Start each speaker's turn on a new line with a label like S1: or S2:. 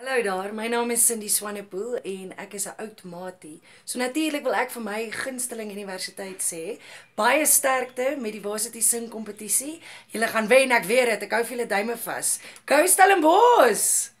S1: Hallo daar, my naam is Cindy Swanepoel en ek is 'n oud maatie. So natuurlik wil ek vir my gunsteling universiteit sê, baie sterkte met die Varsity Sing kompetisie. Julle gaan wen, ek weet dit. Ek hou vir julle duime vas. Go Stellenbosch.